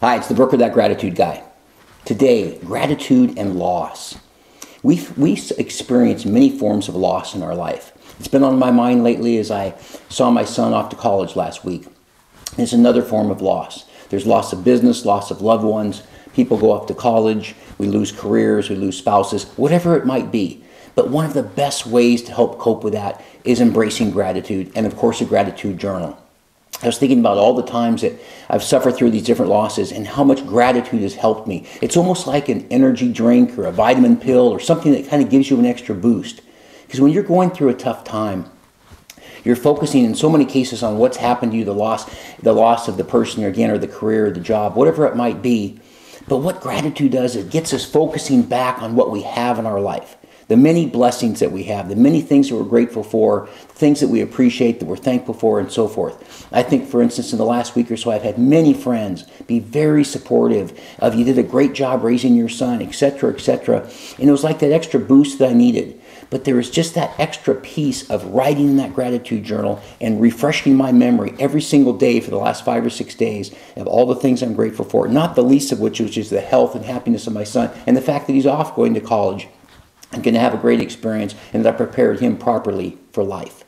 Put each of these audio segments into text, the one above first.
Hi, it's the Brooker That Gratitude Guy. Today, gratitude and loss. We we experience many forms of loss in our life. It's been on my mind lately as I saw my son off to college last week. It's another form of loss. There's loss of business, loss of loved ones. People go off to college. We lose careers, we lose spouses, whatever it might be. But one of the best ways to help cope with that is embracing gratitude and, of course, a gratitude journal. I was thinking about all the times that I've suffered through these different losses and how much gratitude has helped me. It's almost like an energy drink or a vitamin pill or something that kind of gives you an extra boost. Because when you're going through a tough time, you're focusing in so many cases on what's happened to you, the loss, the loss of the person again, or the career, or the job, whatever it might be. But what gratitude does, it gets us focusing back on what we have in our life the many blessings that we have, the many things that we're grateful for, things that we appreciate, that we're thankful for, and so forth. I think, for instance, in the last week or so, I've had many friends be very supportive of you did a great job raising your son, etc., etc. And it was like that extra boost that I needed. But there was just that extra piece of writing in that gratitude journal and refreshing my memory every single day for the last five or six days of all the things I'm grateful for, not the least of which, which is the health and happiness of my son and the fact that he's off going to college and going to have a great experience and that I prepared him properly for life.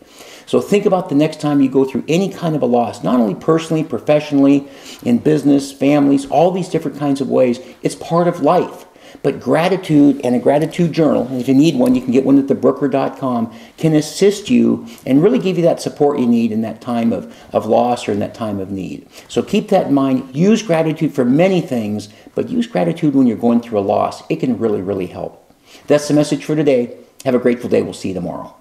So think about the next time you go through any kind of a loss, not only personally, professionally, in business, families, all these different kinds of ways. It's part of life. But gratitude and a gratitude journal, and if you need one, you can get one at thebrooker.com, can assist you and really give you that support you need in that time of, of loss or in that time of need. So keep that in mind. Use gratitude for many things, but use gratitude when you're going through a loss. It can really, really help. That's the message for today. Have a grateful day. We'll see you tomorrow.